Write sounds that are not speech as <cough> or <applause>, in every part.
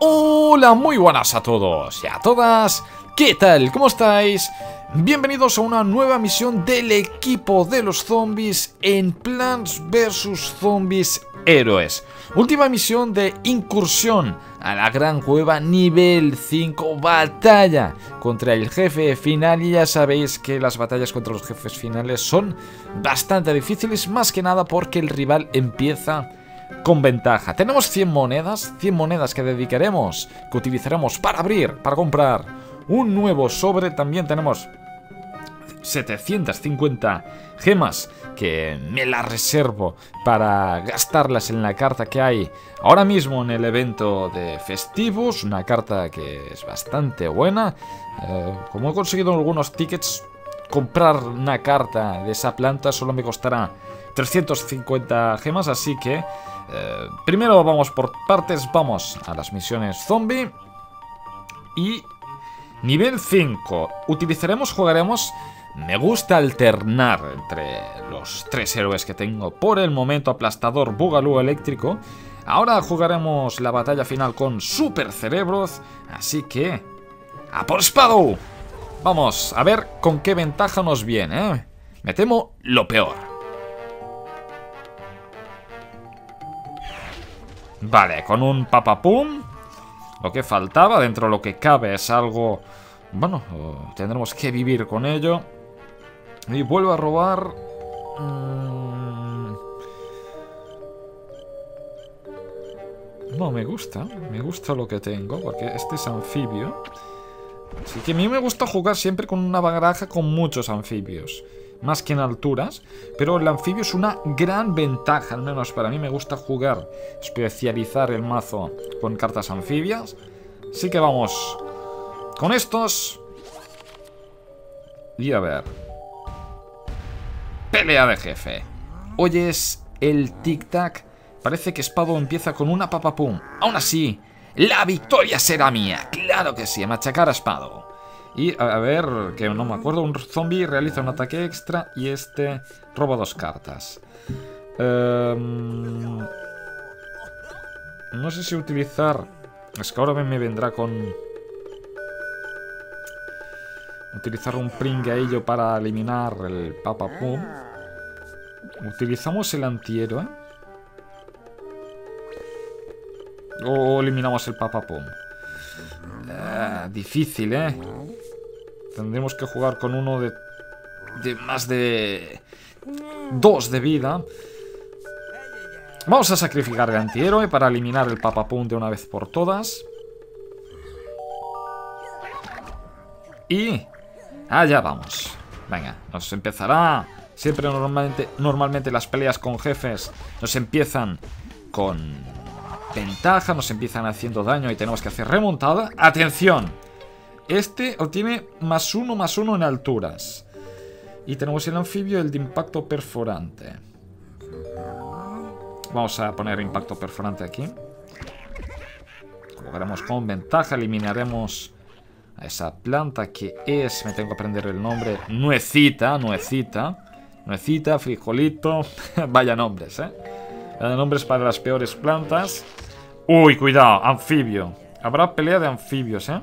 Hola, muy buenas a todos y a todas. ¿Qué tal? ¿Cómo estáis? Bienvenidos a una nueva misión del equipo de los zombies en Plants vs Zombies Héroes. Última misión de incursión a la gran cueva nivel 5 batalla contra el jefe final y ya sabéis que las batallas contra los jefes finales son bastante difíciles más que nada porque el rival empieza con ventaja. Tenemos 100 monedas, 100 monedas que dedicaremos, que utilizaremos para abrir, para comprar un nuevo sobre. También tenemos 750 gemas que me las reservo para gastarlas en la carta que hay ahora mismo en el evento de Festivus. Una carta que es bastante buena. Eh, como he conseguido algunos tickets, comprar una carta de esa planta solo me costará 350 gemas, así que eh, primero vamos por partes, vamos a las misiones zombie. Y nivel 5. Utilizaremos, jugaremos... Me gusta alternar entre los tres héroes que tengo. Por el momento, aplastador, bugalú eléctrico. Ahora jugaremos la batalla final con super cerebros. Así que... ¡A por Spado! Vamos, a ver con qué ventaja nos viene, ¿eh? Me temo lo peor. Vale, con un papapum. Lo que faltaba, dentro de lo que cabe, es algo... Bueno, tendremos que vivir con ello. Y vuelvo a robar... Mm, no, me gusta. Me gusta lo que tengo, porque este es anfibio. Así que a mí me gusta jugar siempre con una baraja con muchos anfibios más que en alturas, pero el anfibio es una gran ventaja, al menos para mí me gusta jugar, especializar el mazo con cartas anfibias. Así que vamos con estos. Y a ver. Pelea de jefe. Oyes el tic-tac. Parece que Spado empieza con una papapum. Aún así, la victoria será mía. Claro que sí, machacar a Spado. Y a ver, que no me acuerdo, un zombie realiza un ataque extra y este roba dos cartas. Em, no sé si utilizar... Es que ahora me vendrá con... Utilizar un pringaillo para eliminar el Papa Pum. Utilizamos el antihéroe. O eliminamos el Papa Pum. Ah, difícil, ¿eh? Tendremos que jugar con uno de, de más de... Dos de vida. Vamos a sacrificar el antihéroe para eliminar el papapum de una vez por todas. Y... Allá vamos. Venga, nos empezará... Siempre normalmente, normalmente las peleas con jefes nos empiezan con ventaja, nos empiezan haciendo daño y tenemos que hacer remontada. ¡Atención! Este obtiene más uno, más uno en alturas. Y tenemos el anfibio, el de impacto perforante. Vamos a poner impacto perforante aquí. Colocaremos con ventaja, eliminaremos a esa planta que es, me tengo que aprender el nombre, nuecita, nuecita. Nuecita, frijolito, <laughs> vaya nombres, ¿eh? Vaya nombres para las peores plantas. Uy, cuidado, anfibio. Habrá pelea de anfibios, ¿eh?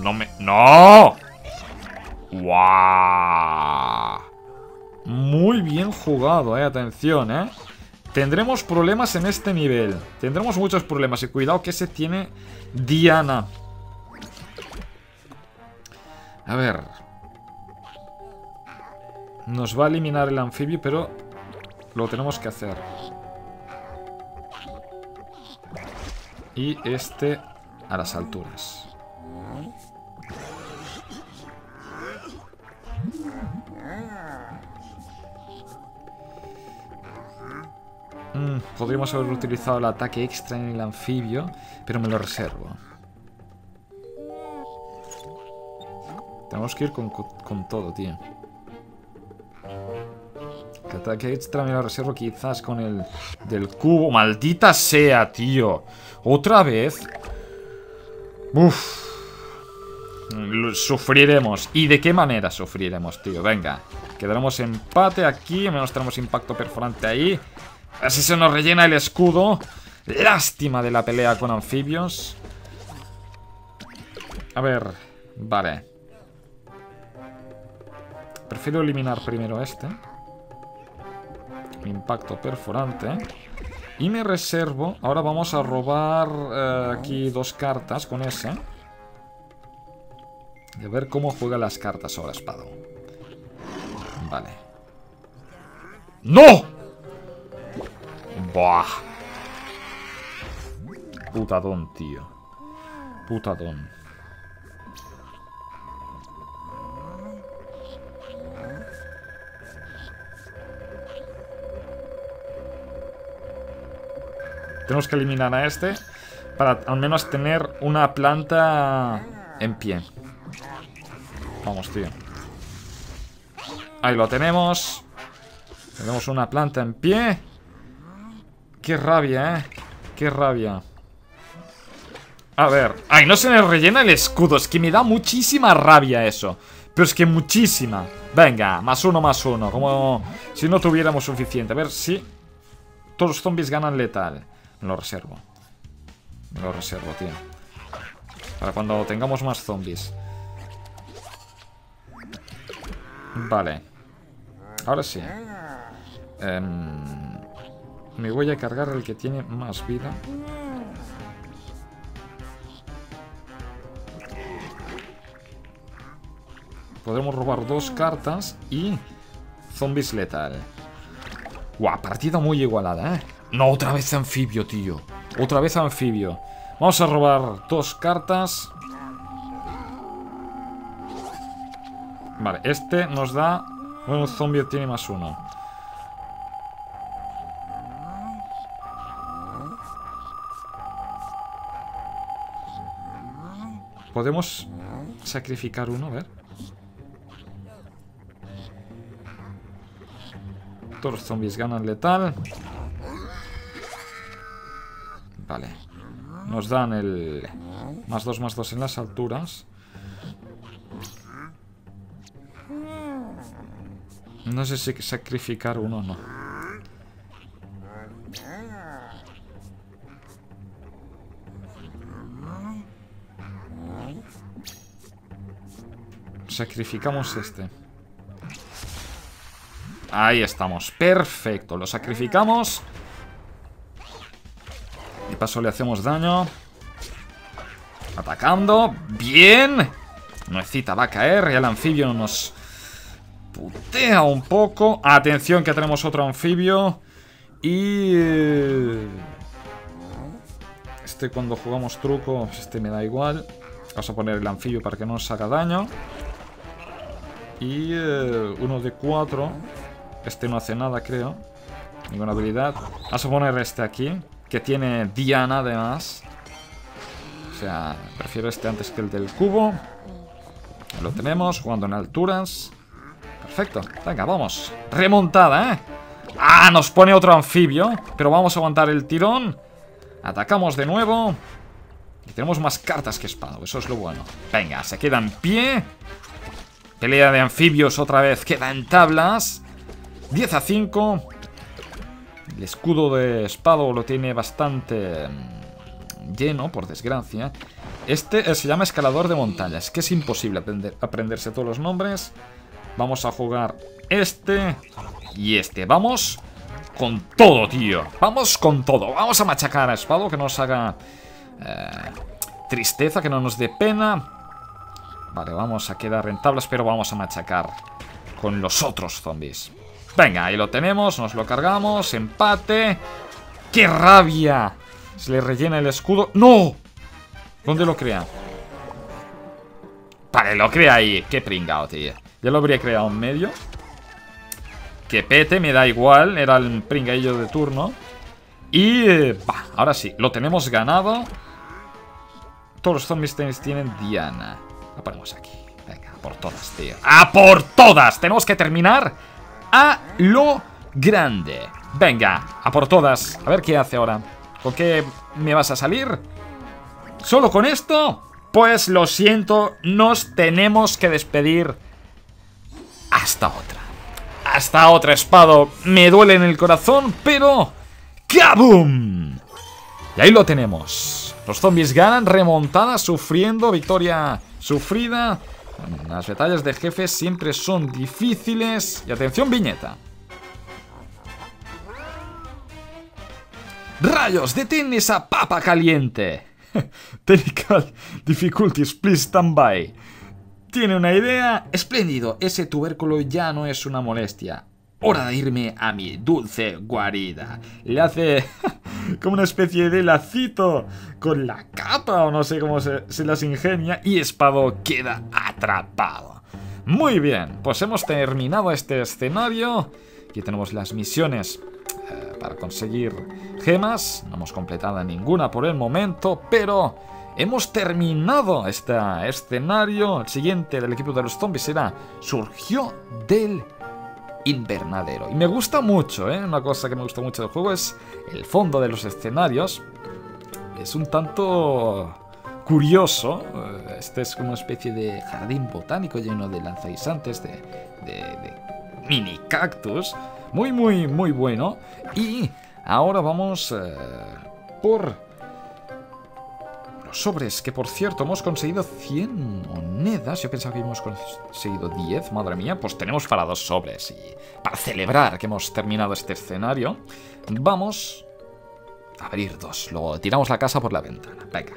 No me... ¡No! ¡Guau! Muy bien jugado, eh. Atención, eh. Tendremos problemas en este nivel. Tendremos muchos problemas. Y cuidado que ese tiene Diana. A ver. Nos va a eliminar el anfibio, pero lo tenemos que hacer. Y este a las alturas. Mm, podríamos haber utilizado el ataque extra en el anfibio, pero me lo reservo. Tenemos que ir con, todo, tío. El ataque extra me lo reservo quizás con el del cubo. ¡Maldita sea, tío! ¿Otra vez? Uf. Sufriremos. ¿Y de qué manera sufriremos, tío? Venga. Quedaremos empate aquí. Menos tenemos impacto perforante ahí. Así se nos rellena el escudo. Lástima de la pelea con anfibios. A ver, vale. Prefiero eliminar primero este. Impacto perforante. Y me reservo... Ahora vamos a robar eh, aquí dos cartas con ese. Y a ver cómo juega las cartas ahora Espado. Vale. ¡No! Buah. Putadón, tío. Putadón. Tenemos que eliminar a este para al menos tener una planta en pie. Vamos, tío. Ahí lo tenemos. Tenemos una planta en pie. Qué rabia, ¿eh? Qué rabia. A ver. Ay, no se me rellena el escudo. Es que me da muchísima rabia eso. Pero es que muchísima. Venga, más uno, más uno. Como si no tuviéramos suficiente. A ver si... Todos los zombies ganan letal. Lo reservo. Lo reservo, tío. Para cuando tengamos más zombies. Vale. Ahora sí. Em, me voy a cargar el que tiene más vida. Podremos robar dos cartas y... Zombies letal. Guau, partida muy igualada, ¿eh? No, otra vez anfibio, tío. Otra vez anfibio. Vamos a robar dos cartas. Vale, este nos da... Un zombie tiene más uno. Podemos sacrificar uno, a ver. Todos los zombies ganan letal. Vale. Nos dan el más 2 más 2 en las alturas. No sé si sacrificar uno o no. Sacrificamos este. Ahí estamos. Perfecto. Lo sacrificamos. Y paso le hacemos daño. Atacando. Bien. Nuecita va a caer. Y el anfibio nos putea un poco. Atención que tenemos otro anfibio. Y... Eh, este cuando jugamos truco, este me da igual. Vamos a poner el anfibio para que no nos haga daño. Y eh, uno de cuatro. Este no hace nada, creo. Ninguna habilidad. Vamos a poner este aquí que tiene Diana además. O sea, prefiero este antes que el del cubo. Lo tenemos, jugando en alturas. Perfecto, venga, vamos. Remontada, ¿eh? ¡Ah! Nos pone otro anfibio. Pero vamos a aguantar el tirón. Atacamos de nuevo. Y tenemos más cartas que espada, eso es lo bueno. Venga, se queda en pie. Pelea de anfibios otra vez queda en tablas. 10 a 5. El escudo de espado lo tiene bastante mm, lleno, por desgracia. Este eh, se llama escalador de montañas, que es imposible aprenderse todos los nombres. Vamos a jugar este y este. Vamos con todo, tío. Vamos con todo. Vamos a machacar a Espado, que nos haga eh, tristeza, que no nos dé pena. Vale, vamos a quedar rentables, pero vamos a machacar con los otros zombies. Venga, ahí lo tenemos, nos lo cargamos, empate. ¡Qué rabia! Se le rellena el escudo. ¡No! ¿Dónde lo crea? Vale, lo crea ahí. Qué pringao, tío. Ya lo habría creado en medio. Que pete, me da igual. Era el pringaillo de turno. Y... Eh, ahora sí, lo tenemos ganado. Todos los zombies tienen Diana. Lo ponemos aquí. Venga, a por todas, tío. ¡A por todas! Tenemos que terminar a lo grande. Venga, a por todas. A ver qué hace ahora. ¿Con qué me vas a salir? ¿Solo con esto? Pues lo siento, nos tenemos que despedir. Hasta otra. Hasta otra, Espado. Me duele en el corazón, pero... ¡Kabum! Y ahí lo tenemos. Los zombies ganan, remontada, sufriendo, victoria sufrida. Las batallas de jefes siempre son difíciles. Y atención, viñeta. ¡Rayos! ¡Detén esa papa caliente! <laughs> Technical difficulties, please stand by. ¿Tiene una idea? Espléndido, ese tubérculo ya no es una molestia. Hora de irme a mi dulce guarida. Le hace <laughs> como una especie de lacito con la capa o no sé cómo se, las ingenia y Espado queda atrapado. Muy bien, pues hemos terminado este escenario. Aquí tenemos las misiones eh, para conseguir gemas. No hemos completado ninguna por el momento, pero hemos terminado este escenario. El siguiente del equipo de los zombies será Surgió del invernadero. Y me gusta mucho, ¿eh? Una cosa que me gusta mucho del juego es el fondo de los escenarios. Es un tanto curioso. Eh, este es como una especie de jardín botánico lleno de lanzaguisantes, de, de mini cactus. Muy, muy, muy bueno. Y ahora vamos eh, por sobres, que por cierto hemos conseguido 100 monedas. Yo pensaba que hemos conseguido 10, madre mía. Pues tenemos para dos sobres. Y para celebrar que hemos terminado este escenario, vamos a abrir dos. Luego tiramos la casa por la ventana. Venga.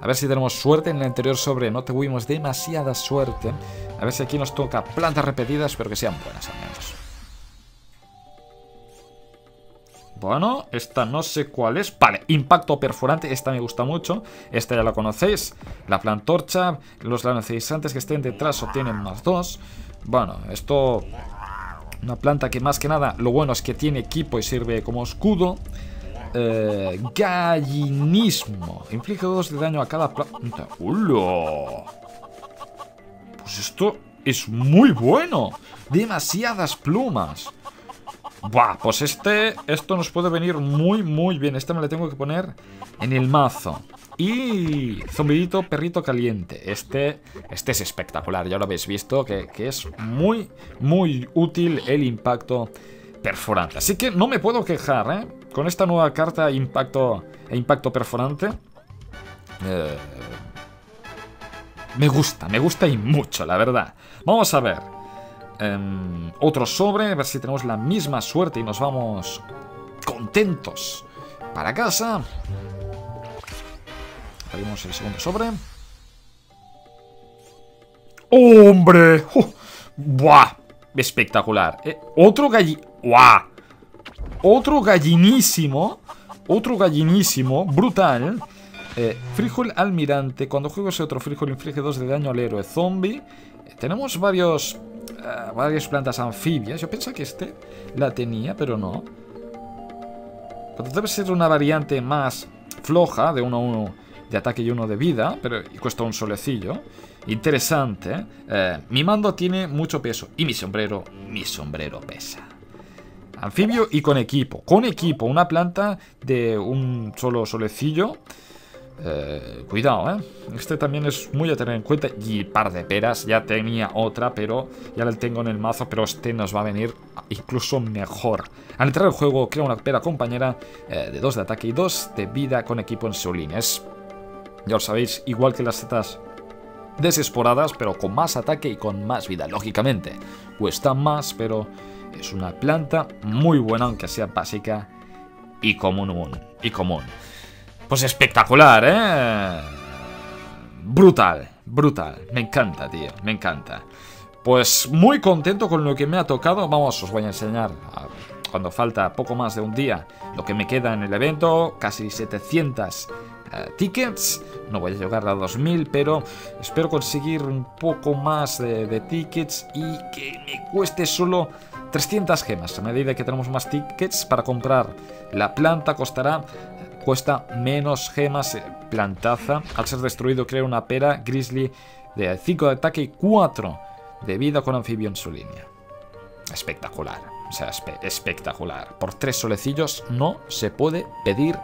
A ver si tenemos suerte en el anterior sobre. No tuvimos demasiada suerte. A ver si aquí nos toca plantas repetidas, pero que sean buenas al menos. Bueno, esta no sé cuál es. Vale, impacto perforante, esta me gusta mucho. Esta ya la conocéis. La plantorcha, los lanceguisantes que estén detrás obtienen más dos. Bueno, esto... Una planta que más que nada, lo bueno es que tiene equipo y sirve como escudo. Eh, gallinismo. Inflige dos de daño a cada planta. ¡Hola! Pues esto es muy bueno. Demasiadas plumas. Buah, pues este, esto nos puede venir muy, muy bien. Este me lo tengo que poner en el mazo. Y zombidito perrito caliente. Este, este es espectacular, ya lo habéis visto, que, es muy, muy útil el impacto perforante. Así que no me puedo quejar, ¿eh? Con esta nueva carta impacto, e impacto perforante. Eh, me gusta, me gusta y mucho, la verdad. Vamos a ver. Em, otro sobre, a ver si tenemos la misma suerte y nos vamos contentos para casa. Abrimos el segundo sobre. ¡Hombre! ¡Buah! Espectacular. Eh, otro galli... ¡Buah! Otro gallinísimo. Otro gallinísimo. Brutal. Eh, frijol almirante. Cuando juego ese otro frijol inflige 2 de daño al héroe zombie. Eh, tenemos varios eh, varias plantas anfibias. Yo pensaba que este la tenía, pero no. Pues debe ser una variante más floja, de 1 a 1 de ataque y 1 de vida, pero cuesta un solecillo. Interesante. Mi mando tiene mucho peso. Y mi sombrero, mi sombrero pesa. Anfibio y con equipo. Con equipo, una planta de un solo solecillo. Eh, cuidado, ¿eh? Este también es muy a tener en cuenta. Y par de peras. Ya tenía otra, pero ya la tengo en el mazo. Pero este nos va a venir incluso mejor. Al entrar al juego, crea una pera compañera eh, de 2 de ataque y 2 de vida con equipo en su. Es, ya lo sabéis, igual que las setas desesporadas, pero con más ataque y con más vida. Lógicamente, cuesta más, pero es una planta muy buena, aunque sea básica y común. Y común. Pues espectacular, ¿eh? Brutal, brutal. Me encanta, tío, me encanta. Pues muy contento con lo que me ha tocado. Vamos, os voy a enseñar cuando falta poco más de un día lo que me queda en el evento. Casi 700 eh, tickets. No voy a llegar a 2000, pero espero conseguir un poco más de, de tickets y que me cueste solo 300 gemas. A medida que tenemos más tickets para comprar la planta costará cuesta menos gemas eh, plantaza. Al ser destruido crea una pera grizzly de 5 de ataque y 4 de vida con anfibio en su línea. Espectacular. O sea, espectacular. Por 3 solecillos no se puede pedir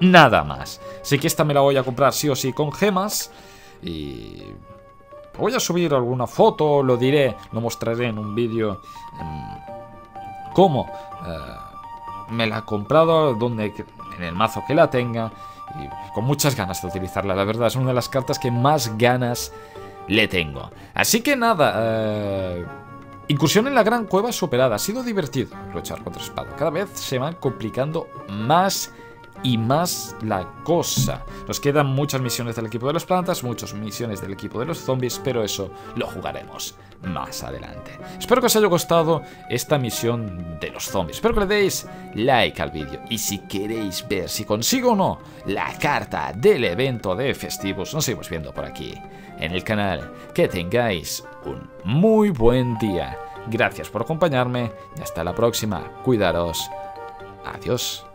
nada más. Así que esta me la voy a comprar sí o sí con gemas. Y... Voy a subir alguna foto, lo diré, lo mostraré en un vídeo. Cómo... Eh, me la he comprado, donde en el mazo que la tenga y con muchas ganas de utilizarla. La verdad, es una de las cartas que más ganas le tengo. Así que nada, eh, incursión en la gran cueva superada. Ha sido divertido luchar contra espada. Cada vez se van complicando más y más la cosa. Nos quedan muchas misiones del equipo de las plantas, muchas misiones del equipo de los zombies, pero eso lo jugaremos más adelante. Espero que os haya gustado esta misión de los zombies. Espero que le deis like al vídeo. Y si queréis ver si consigo o no la carta del evento de festivos, nos seguimos viendo por aquí en el canal. Que tengáis un muy buen día. Gracias por acompañarme y hasta la próxima. Cuidaros. Adiós.